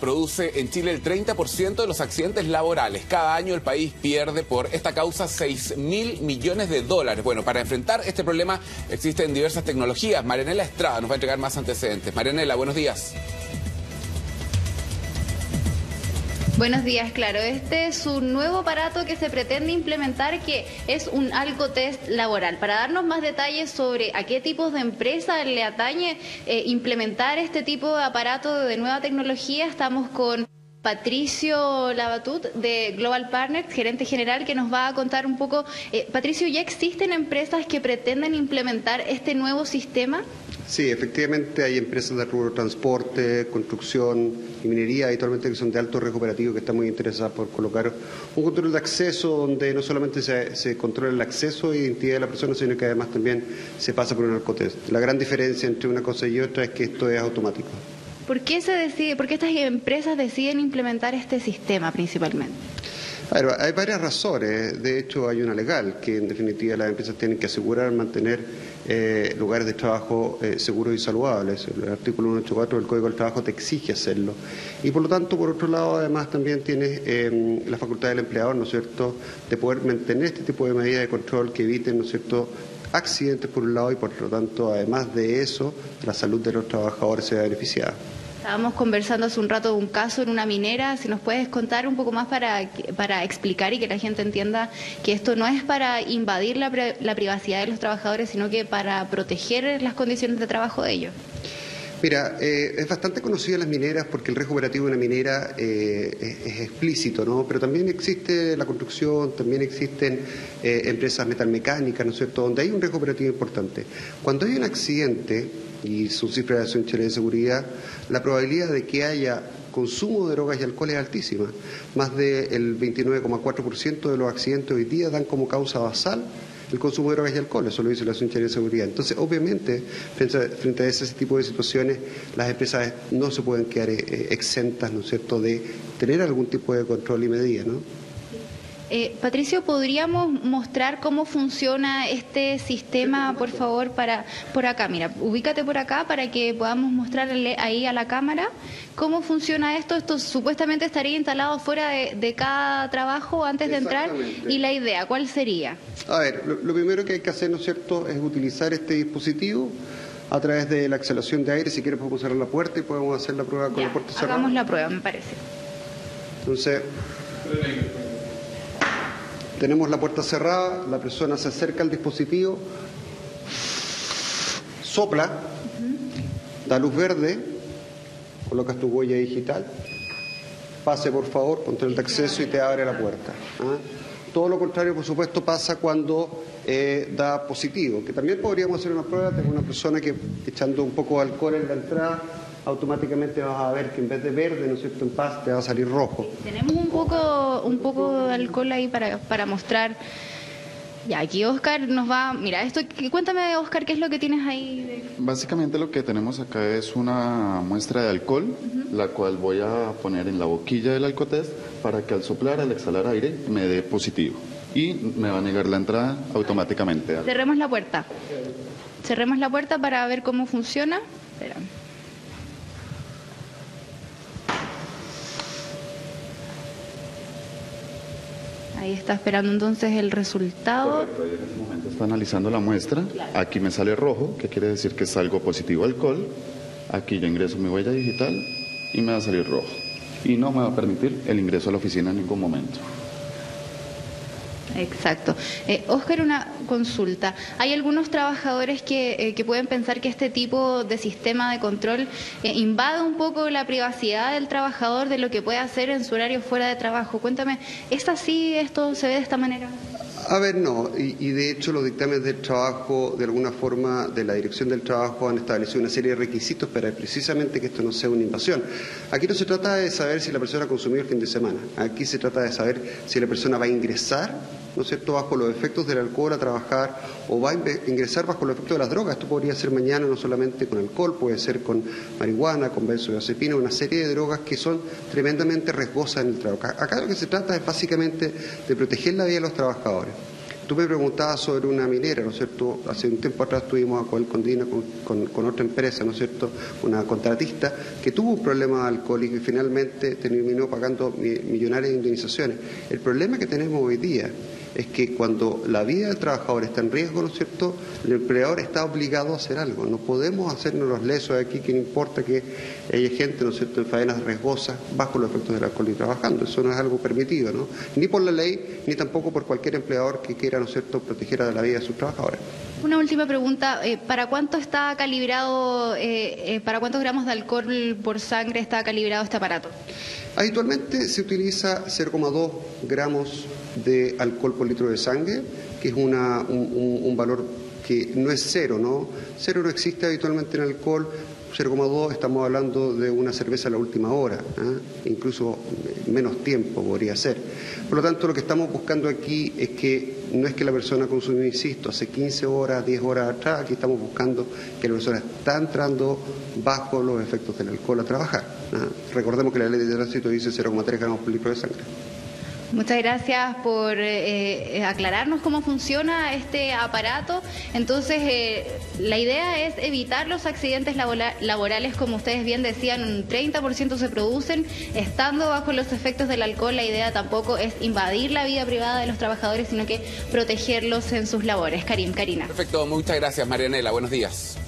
produce en Chile el 30% de los accidentes laborales. Cada año el país pierde por esta causa 6 mil millones de dólares. Bueno, para enfrentar este problema existen diversas tecnologías. Marianela Estrada nos va a entregar más antecedentes. Marianela, buenos días. Buenos días, claro. Este es un nuevo aparato que se pretende implementar que es un alcotest laboral. Para darnos más detalles sobre a qué tipos de empresas le atañe eh, implementar este tipo de aparato de nueva tecnología, estamos con Patricio Labatut de Global Partners, gerente general, que nos va a contar un poco. Eh, Patricio, ¿ya existen empresas que pretenden implementar este nuevo sistema? Sí, efectivamente hay empresas de rubro transporte, construcción y minería habitualmente que son de alto riesgo operativo que están muy interesadas por colocar un control de acceso donde no solamente se, controla el acceso e identidad de la persona, sino que además también se pasa por un narcotest. La gran diferencia entre una cosa y otra es que esto es automático. ¿Por qué se decide, por qué estas empresas deciden implementar este sistema principalmente? Hay varias razones. De hecho, hay una legal que en definitiva las empresas tienen que asegurar mantener eh, lugares de trabajo eh, seguros y saludables. El artículo 184 del Código del Trabajo te exige hacerlo. Y por lo tanto, por otro lado, además también tienes em, la facultad del empleador, ¿no es cierto?, de poder mantener este tipo de medidas de control que eviten, ¿no cierto?, accidentes por un lado y por lo tanto, además de eso, la salud de los trabajadores se beneficiada. Estábamos conversando hace un rato de un caso en una minera. Si nos puedes contar un poco más para, explicar y que la gente entienda que esto no es para invadir la privacidad de los trabajadores, sino que para proteger las condiciones de trabajo de ellos. Mira, eh, es bastante conocida las mineras porque el riesgo operativo de una minera eh, es, explícito, ¿no? Pero también existe la construcción, también existen eh, empresas metalmecánicas, ¿no es cierto?, donde hay un riesgo operativo importante. Cuando hay un accidente, y su cifra de Chile de Seguridad, la probabilidad de que haya consumo de drogas y alcohol es altísima. Más del 29,4% de los accidentes hoy día dan como causa basal el consumo de drogas y alcohol, eso lo dice la Chile de Seguridad. Entonces, obviamente, frente a, ese tipo de situaciones, las empresas no se pueden quedar eh, exentas, ¿no es cierto?, de tener algún tipo de control y medida, ¿no? Eh, Patricio, ¿podríamos mostrar cómo funciona este sistema, por favor, para por acá? Mira, ubícate por acá para que podamos mostrarle ahí a la cámara cómo funciona esto. Esto supuestamente estaría instalado fuera de, cada trabajo antes de entrar. ¿Y la idea cuál sería? A ver, lo, primero que hay que hacer, ¿no es cierto?, es utilizar este dispositivo a través de la exhalación de aire. Si quieres podemos cerrar la puerta y podemos hacer la prueba con la puerta cerrada. Hagamos la prueba, me parece. Entonces... Tenemos la puerta cerrada, la persona se acerca al dispositivo, sopla, da luz verde, colocas tu huella digital, pase por favor, control de acceso y te abre la puerta. ¿ah? Todo lo contrario, por supuesto, pasa cuando eh, da positivo, que también podríamos hacer una prueba, tengo una persona que echando un poco de alcohol en la entrada, automáticamente vas a ver que en vez de verde, ¿no es cierto?, en paz te va a salir rojo. Tenemos un poco, un poco de alcohol ahí para, para mostrar. Ya, aquí Oscar nos va, mira, esto, cuéntame Oscar, ¿qué es lo que tienes ahí? Básicamente lo que tenemos acá es una muestra de alcohol, la cual voy a poner en la boquilla del alcotest para que al soplar, al exhalar aire, me dé positivo. Y me va a negar la entrada automáticamente. Cerremos la puerta. Cerremos la puerta para ver cómo funciona. Espera. Ahí está esperando entonces el resultado. En este momento está analizando la muestra. Aquí me sale rojo, que quiere decir que es algo positivo alcohol. Aquí yo ingreso mi huella digital y me va a salir rojo. Y no me va a permitir el ingreso a la oficina en ningún momento. Exacto. Eh, Oscar, una consulta. Hay algunos trabajadores que, eh, pueden pensar que este tipo de sistema de control eh, invade un poco la privacidad del trabajador de lo que puede hacer en su horario fuera de trabajo. Cuéntame, ¿es así? ¿Esto se ve de esta manera? A ver, no, y, de hecho los dictámenes del trabajo, de alguna forma, de la Dirección del Trabajo han establecido una serie de requisitos para precisamente que esto no sea una invasión. Aquí no se trata de saber si la persona consumió el fin de semana, aquí se trata de saber si la persona va a ingresar ¿no es cierto?, bajo los efectos del alcohol a trabajar o va a ingresar bajo los efectos de las drogas. Esto podría ser mañana no solamente con alcohol, puede ser con marihuana, con benzodiazepina, una serie de drogas que son tremendamente riesgosas en el trabajo. Acá lo que se trata es básicamente de proteger la vida de los trabajadores. Tú me preguntabas sobre una minera, ¿no es cierto? Hace un tiempo atrás tuvimos a Coel Condina con, con, otra empresa, ¿no es cierto? Una contratista que tuvo un problema de alcohol y finalmente terminó pagando millonarias indemnizaciones. El problema que tenemos hoy día es que cuando la vida del trabajador está en riesgo, ¿no es cierto?, el empleador está obligado a hacer algo. No podemos hacernos los lesos aquí, que no importa que haya gente, ¿no es cierto?, en faenas riesgosas bajo los efectos del alcohol y trabajando. Eso no es algo permitido, ¿no? Ni por la ley, ni tampoco por cualquier empleador que quiera, ¿no es cierto?, proteger a la vida de sus trabajadores. Una última pregunta. Eh, ¿Para cuánto está calibrado, eh, eh, para cuántos gramos de alcohol por sangre está calibrado este aparato? Habitualmente se utiliza 0,2 gramos de alcohol por litro de sangre, que es un, valor que no es cero, ¿no? Cero no existe habitualmente en alcohol, 0,2 estamos hablando de una cerveza a la última hora, ¿ah? incluso menos tiempo podría ser. Por lo tanto, lo que estamos buscando aquí es que no es que la persona consumió, insisto, hace 15 horas, 10 horas atrás, aquí estamos buscando que la persona está entrando bajo los efectos del alcohol a trabajar. ¿ah? Recordemos que la ley de tránsito dice 0,3 gramos por litro de sangre. Muchas gracias por eh, aclararnos cómo funciona este aparato. Entonces, eh, la idea es evitar los accidentes laborales, como ustedes bien decían, un 30% se producen estando bajo los efectos del alcohol. La idea tampoco es invadir la vida privada de los trabajadores, sino que protegerlos en sus labores. Karim, Karina. Perfecto, muchas gracias, Marianela. Buenos días.